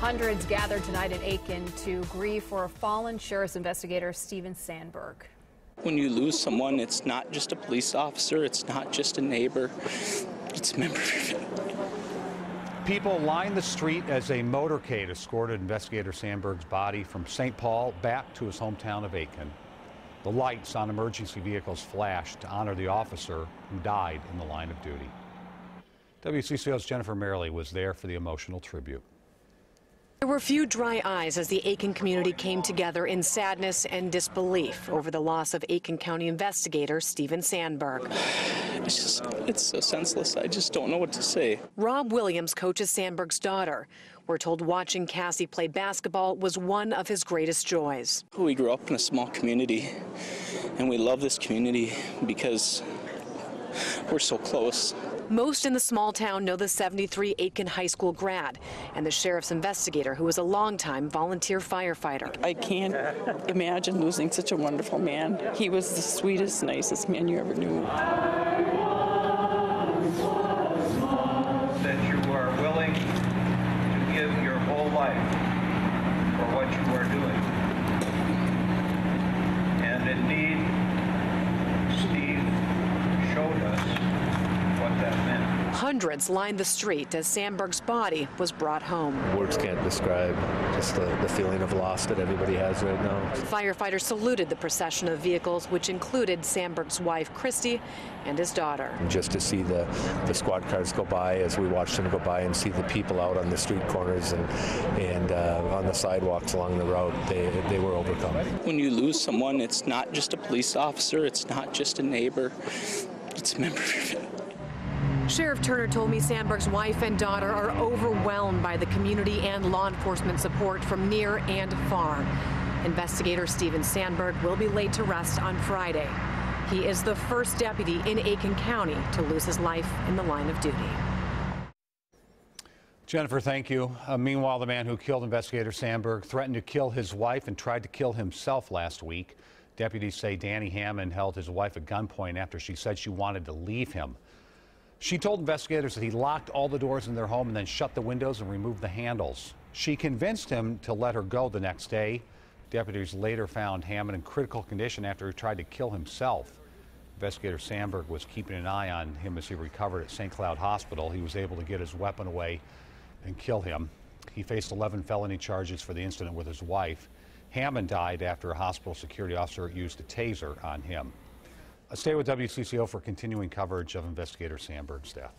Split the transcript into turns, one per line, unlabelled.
Hundreds gathered tonight in Aitkin to grieve for a fallen sheriff's investigator, Steven Sandberg.
When you lose someone, it's not just a police officer, it's not just a neighbor, it's a member of your family.
People lined the street as a motorcade escorted investigator Sandberg's body from St. Paul back to his hometown of Aitkin. The lights on emergency vehicles flashed to honor the officer who died in the line of duty. WCCO's Jennifer Mayerle was there for the emotional tribute.
Were few dry eyes as the Aitkin community came together in sadness and disbelief over the loss of Aitkin County investigator Steven Sandberg.
It's just, it's so senseless. I just don't know what to say.
Rob Williams coaches Sandberg's daughter. We're told watching Cassie play basketball was one of his greatest joys.
We grew up in a small community, and we love this community because we're so close.
Most in the small town know the 73 Aitkin High School grad and the sheriff's investigator who was a longtime volunteer firefighter.
I can't imagine losing such a wonderful man. He was the sweetest, nicest man you ever knew.
That you are willing to give your whole life for what you are doing. And indeed, Steve showed us what that meant.
Hundreds lined the street as Sandberg's body was brought home.
Words can't describe just the, the feeling of loss that everybody has right now.
Firefighters saluted the procession of vehicles, which included Sandberg's wife, Christy, and his daughter.
Just to see the, the squad cars go by as we watched them go by and see the people out on the street corners and, and uh, on the sidewalks along the route, they, they were overcome.
When you lose someone, it's not just a police officer, it's not just a neighbor, it's a member of your family.
Sheriff Turner told me Sandberg's wife and daughter are overwhelmed by the community and law enforcement support from near and far. Investigator Steven Sandberg will be laid to rest on Friday. He is the first deputy in Aitkin County to lose his life in the line of duty.
Jennifer, thank you. Uh, meanwhile, the man who killed investigator Sandberg threatened to kill his wife and tried to kill himself last week. Deputies say Danny Hammond held his wife at gunpoint after she said she wanted to leave him. She told investigators that he locked all the doors in their home and then shut the windows and removed the handles. She convinced him to let her go the next day. Deputies later found Hammond in critical condition after he tried to kill himself. Investigator Sandberg was keeping an eye on him as he recovered at St. Cloud Hospital. He was able to get his weapon away and kill him. He faced 11 felony charges for the incident with his wife. Hammond died after a hospital security officer used a taser on him. Stay with WCCO for continuing coverage of investigator Sandberg's death.